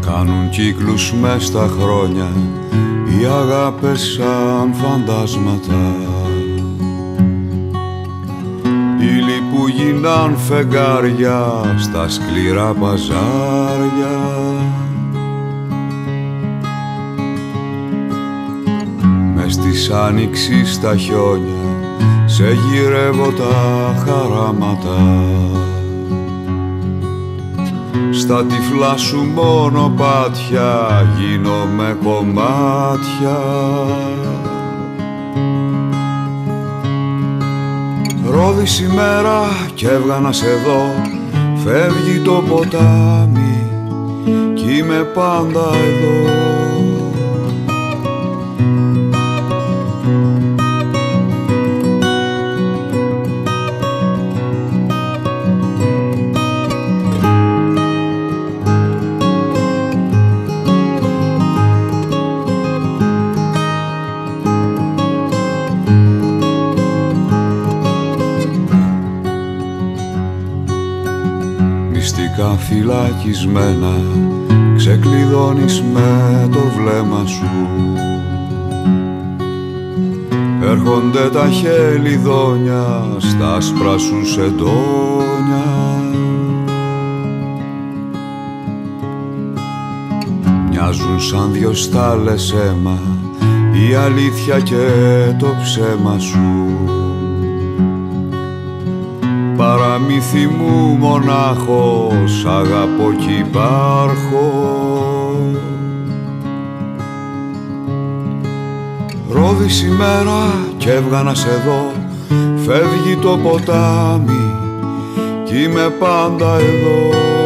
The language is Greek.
Κάνουν κύκλους μες στα χρόνια οι αγάπες σαν φαντάσματα. Ήλοι που γίναν φεγγάρια στα σκληρά παζάρια της άνοιξης τα χιόνια σε γυρεύω τα χαράματα. Στα τυφλά σου μονοπάτια γίνομαι κομμάτια. Ρόδι ημέρα και έβγανας σε δω Φεύγει το ποτάμι κι είμαι πάντα εδώ φυλακισμένα ξεκλειδώνεις με το βλέμμα σου. Έρχονται τα χελιδόνια στα άσπρα σου σεντόνια. Μοιάζουν σαν δυο στάλες αίμα η αλήθεια και το ψέμα σου παραμύθι μου μονάχος αγαπώ κι υπάρχω. Ρόδι σήμερα κι έβγανας σε δω φεύγει το ποτάμι κι είμαι πάντα εδώ